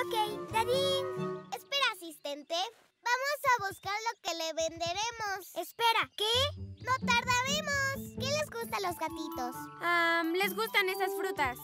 Ok, Dadín. Espera, asistente. Vamos a buscar lo que le venderemos. Espera, ¿qué? No tardaremos. ¿Qué les gusta a los gatitos? Um, les gustan esas frutas.